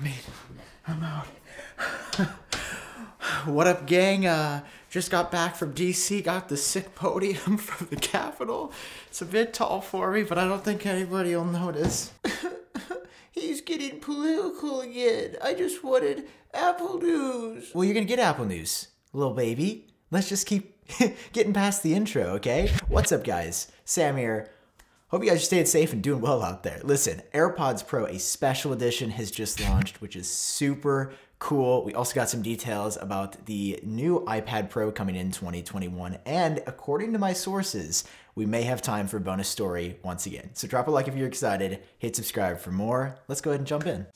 I mean, I'm out. what up, gang? Uh, just got back from DC, got the sick podium from the Capitol. It's a bit tall for me, but I don't think anybody will notice. He's getting political again. I just wanted Apple News. Well, you're gonna get Apple News, little baby. Let's just keep getting past the intro, okay? What's up, guys? Sam here. Hope you guys are staying safe and doing well out there. Listen, AirPods Pro, a special edition, has just launched, which is super cool. We also got some details about the new iPad Pro coming in 2021. And according to my sources, we may have time for a bonus story once again. So drop a like if you're excited, hit subscribe for more. Let's go ahead and jump in.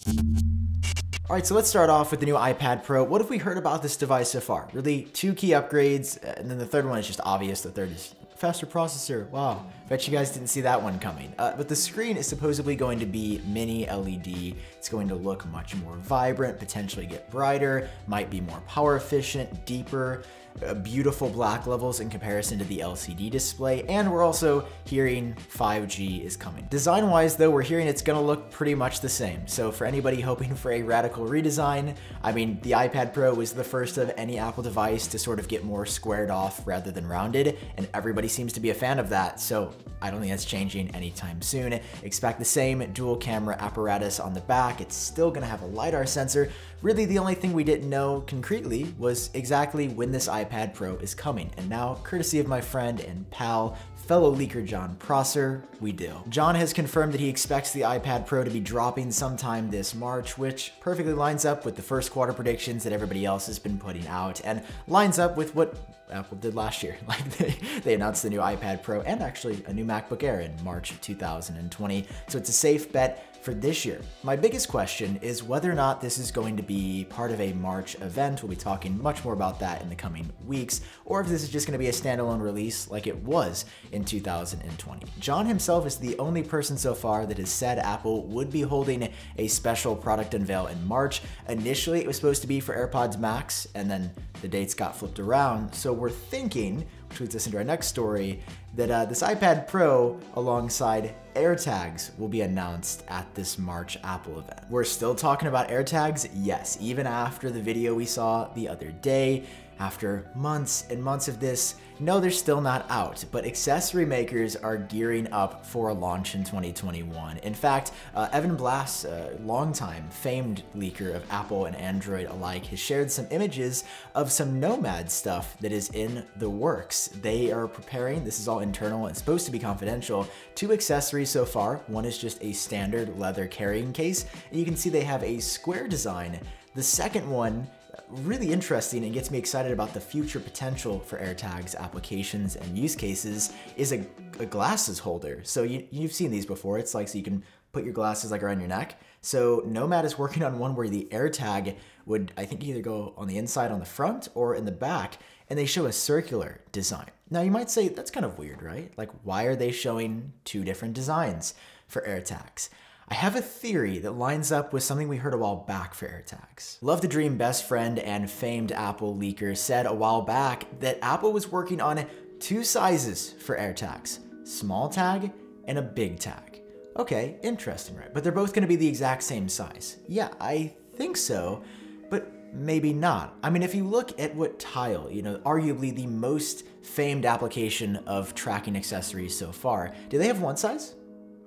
All right, so let's start off with the new iPad Pro. What have we heard about this device so far? Really, two key upgrades, uh, and then the third one is just obvious. The third is faster processor. Wow, bet you guys didn't see that one coming. Uh, but the screen is supposedly going to be mini LED. It's going to look much more vibrant, potentially get brighter, might be more power efficient, deeper. Uh, beautiful black levels in comparison to the LCD display, and we're also hearing 5G is coming. Design-wise though, we're hearing it's gonna look pretty much the same. So for anybody hoping for a radical redesign, I mean, the iPad Pro was the first of any Apple device to sort of get more squared off rather than rounded, and everybody seems to be a fan of that, so I don't think that's changing anytime soon. Expect the same dual camera apparatus on the back. It's still gonna have a LiDAR sensor. Really, the only thing we didn't know concretely was exactly when this iPad Pro is coming. And now, courtesy of my friend and pal, fellow leaker Jon Prosser, we do. Jon has confirmed that he expects the iPad Pro to be dropping sometime this March, which perfectly lines up with the first quarter predictions that everybody else has been putting out, and lines up with what uh, Apple did last year. Like they, they announced the new iPad Pro and actually a new MacBook Air in March of 2020. So it's a safe bet for this year. My biggest question is whether or not this is going to be part of a March event. We'll be talking much more about that in the coming weeks, or if this is just going to be a standalone release like it was in 2020. Jon himself is the only person so far that has said Apple would be holding a special product unveil in March. Initially, it was supposed to be for AirPods Max, and then the dates got flipped around. So we're thinking leads us into our next story, that uh, this iPad Pro alongside AirTags will be announced at this March Apple event. We're still talking about AirTags, yes, even after the video we saw the other day. After months and months of this, no, they're still not out, but accessory makers are gearing up for a launch in 2021. In fact, uh, Evan Blass, a longtime famed leaker of Apple and Android alike, has shared some images of some Nomad stuff that is in the works. They are preparing, this is all internal and supposed to be confidential, two accessories so far. One is just a standard leather carrying case, and you can see they have a square design. The second one really interesting and gets me excited about the future potential for AirTags applications and use cases is a, a glasses holder. So you, you've seen these before. It's like so you can put your glasses like around your neck. So Nomad is working on one where the AirTag would, I think, either go on the inside on the front or in the back, and they show a circular design. Now you might say, that's kind of weird, right? Like, why are they showing two different designs for AirTags? I have a theory that lines up with something we heard a while back for AirTags. Love to Dream best friend and famed Apple leaker said a while back that Apple was working on two sizes for AirTags, small tag and a big tag. Okay, interesting, right? But they're both gonna be the exact same size. Yeah, I think so, but maybe not. I mean, if you look at what Tile, you know, arguably the most famed application of tracking accessories so far, do they have one size?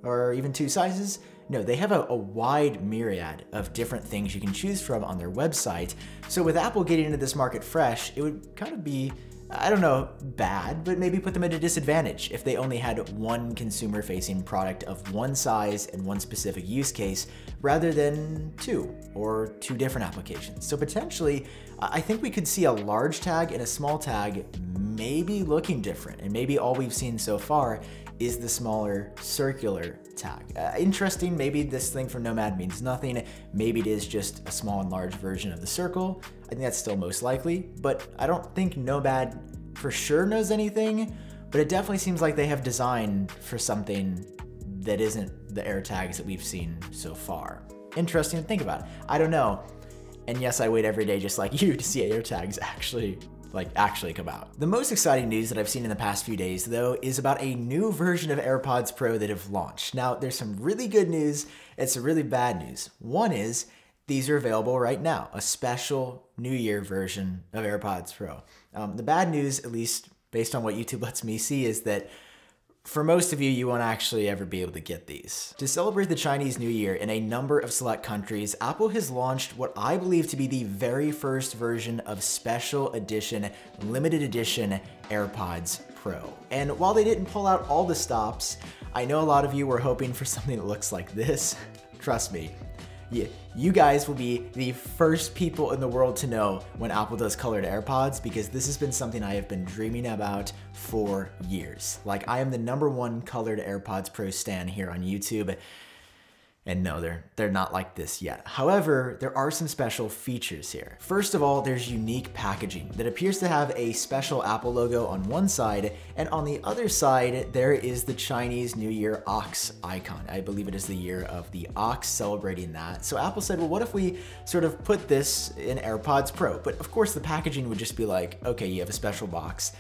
Or even two sizes? No, they have a, a, wide myriad of different things you can choose from on their website. So with Apple getting into this market fresh, it would kind of be, I don't know, bad, but maybe put them at a disadvantage if they only had one consumer facing product of one size and one specific use case rather than two or two different applications. So potentially, I think we could see a large tag and a small tag maybe looking different. And maybe all we've seen so far is the smaller circular tag. Uh, interesting, maybe this thing from Nomad means nothing. Maybe it is just a small and large version of the circle. I think that's still most likely, but I don't think Nomad for sure knows anything, but it definitely seems like they have designed for something that isn't the air tags that we've seen so far. Interesting to think about. I don't know. And yes, I wait every day just like you to see air tags actually like actually come out. The most exciting news that I've seen in the past few days though is about a new version of AirPods Pro that have launched. Now there's some really good news and some really bad news. One is these are available right now, a special New Year version of AirPods Pro. Um, the bad news, at least based on what YouTube lets me see, is that for most of you, you won't actually ever be able to get these. To celebrate the Chinese New Year in a number of select countries, Apple has launched what I believe to be the very first version of special edition, limited edition AirPods Pro. And while they didn't pull out all the stops, I know a lot of you were hoping for something that looks like this. Trust me, you, you guys will be the first people in the world to know when Apple does colored AirPods because this has been something I have been dreaming about for years. Like I am the number one colored AirPods Pro stan here on YouTube and no, they're, they're not like this yet. However, there are some special features here. First of all, there's unique packaging that appears to have a special Apple logo on one side, and on the other side, there is the Chinese New Year ox icon. I believe it is the year of the ox celebrating that. So Apple said, well, what if we sort of put this in AirPods Pro? But of course, the packaging would just be like, okay, you have a special box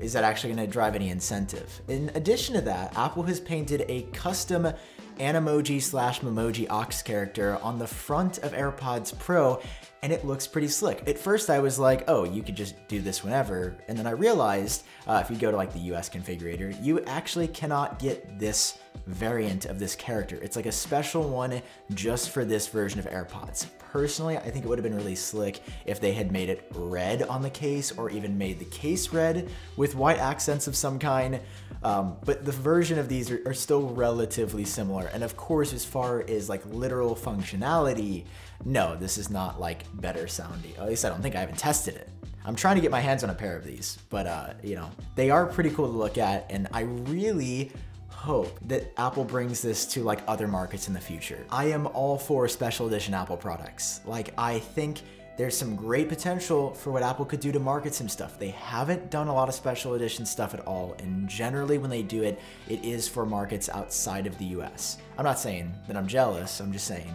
is that actually going to drive any incentive? In addition to that, Apple has painted a custom Animoji slash Memoji Ox character on the front of AirPods Pro, and it looks pretty slick. At first I was like, oh, you could just do this whenever, and then I realized uh, if you go to like the US configurator, you actually cannot get this variant of this character. It's like a special one just for this version of AirPods. Personally, I think it would have been really slick if they had made it red on the case or even made the case red with white accents of some kind. Um, but the version of these are, are still relatively similar. And of course, as far as like literal functionality, no, this is not like better sounding. At least I don't think I haven't tested it. I'm trying to get my hands on a pair of these, but uh, you know, they are pretty cool to look at, and I really hope that Apple brings this to like other markets in the future. I am all for special edition Apple products. Like I think there's some great potential for what Apple could do to market some stuff. They haven't done a lot of special edition stuff at all, and generally when they do it, it is for markets outside of the US. I'm not saying that I'm jealous, I'm just saying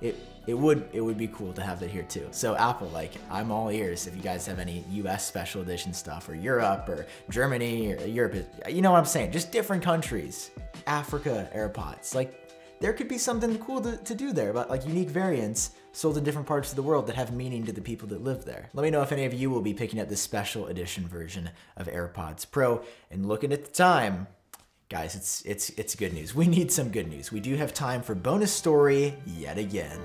it it would it would be cool to have that here too. So Apple, like I'm all ears if you guys have any US special edition stuff or Europe or Germany or Europe, you know what I'm saying? Just different countries. Africa AirPods. Like there could be something cool to, to do there about like unique variants sold in different parts of the world that have meaning to the people that live there. Let me know if any of you will be picking up this special edition version of AirPods Pro and looking at the time, Guys, it's it's it's good news. We need some good news. We do have time for bonus story yet again.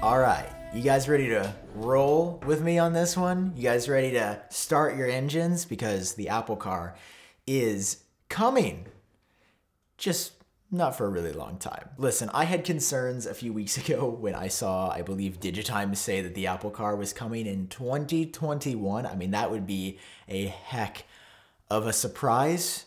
All right. You guys ready to roll with me on this one? You guys ready to start your engines because the Apple car is coming. Just not for a really long time. Listen, I had concerns a few weeks ago when I saw, I believe, Digitimes say that the Apple Car was coming in 2021. I mean, that would be a heck of a surprise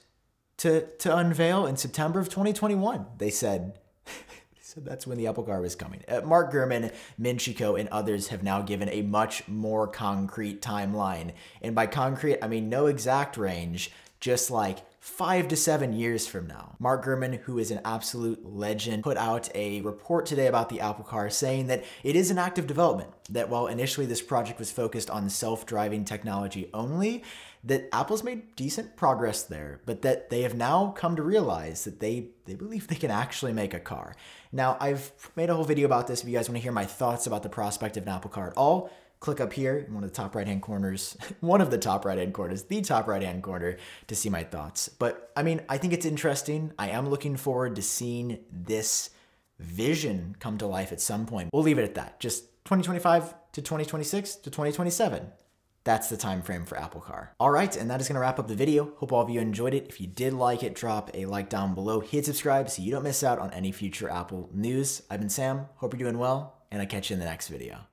to to unveil in September of 2021. They said so that's when the Apple Car was coming. Uh, Mark Gurman, Ming-Chi Kuo, and others have now given a much more concrete timeline. And by concrete, I mean no exact range, just like five to seven years from now. Mark Gurman, who is an absolute legend, put out a report today about the Apple Car saying that it is an active development, that while initially this project was focused on self-driving technology only, that Apple's made decent progress there, but that they have now come to realize that they, they believe they can actually make a car. Now, I've made a whole video about this if you guys want to hear my thoughts about the prospect of an Apple Car at all click up here in one of the top right hand corners, one of the top right hand corners, the top right hand corner to see my thoughts. But I mean, I think it's interesting. I am looking forward to seeing this vision come to life at some point. We'll leave it at that. Just 2025 to 2026 to 2027. That's the time frame for Apple Car. All right, and that is gonna wrap up the video. Hope all of you enjoyed it. If you did like it, drop a like down below. Hit subscribe so you don't miss out on any future Apple news. I've been Sam, hope you're doing well, and I'll catch you in the next video.